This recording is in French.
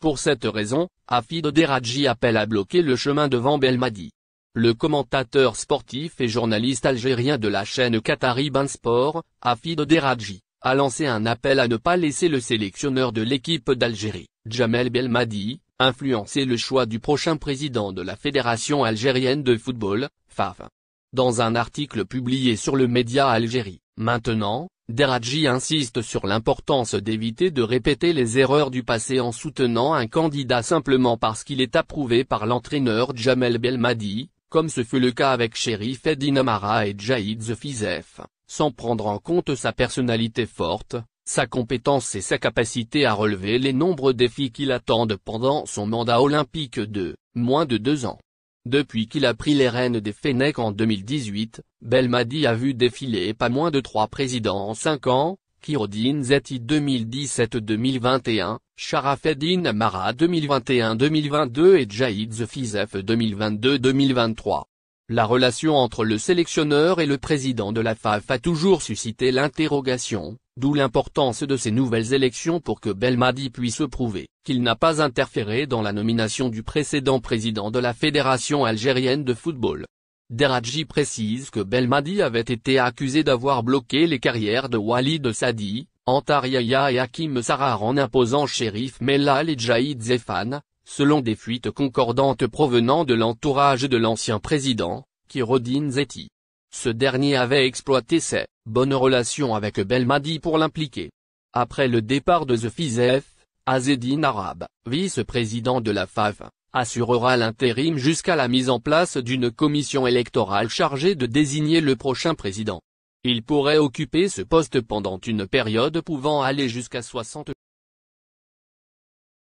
Pour cette raison, Afid Deradji appelle à bloquer le chemin devant Belmadi. Le commentateur sportif et journaliste algérien de la chaîne Qatari Sport, Afid Deradji, a lancé un appel à ne pas laisser le sélectionneur de l'équipe d'Algérie, Jamel Belmadi, influencer le choix du prochain président de la Fédération algérienne de football, FAF. Dans un article publié sur le média Algérie, maintenant, Deradji insiste sur l'importance d'éviter de répéter les erreurs du passé en soutenant un candidat simplement parce qu'il est approuvé par l'entraîneur Jamel Belmadi, comme ce fut le cas avec Sherif Eddin Amara et Jaïd Zefizef, sans prendre en compte sa personnalité forte, sa compétence et sa capacité à relever les nombreux défis qui l'attendent pendant son mandat olympique de moins de deux ans. Depuis qu'il a pris les rênes des Fennecs en 2018, Belmadi a vu défiler pas moins de trois présidents en cinq ans, Kirodin Zeti 2017-2021, Sharafeddin Amara 2021-2022 et Jaïd Zefizef 2022-2023. La relation entre le sélectionneur et le président de la FAF a toujours suscité l'interrogation, d'où l'importance de ces nouvelles élections pour que Belmadi puisse prouver qu'il n'a pas interféré dans la nomination du précédent président de la Fédération algérienne de football. Deradji précise que Belmadi avait été accusé d'avoir bloqué les carrières de Walid Sadi, Antar et Hakim Sarar en imposant Shérif Mellal et Jaïd Zefan, selon des fuites concordantes provenant de l'entourage de l'ancien président, Kirodin Zeti. Ce dernier avait exploité ses bonnes relations avec Belmadi pour l'impliquer. Après le départ de Zefizef, Azedine Arab, vice-président de la FAF, assurera l'intérim jusqu'à la mise en place d'une commission électorale chargée de désigner le prochain président. Il pourrait occuper ce poste pendant une période pouvant aller jusqu'à 60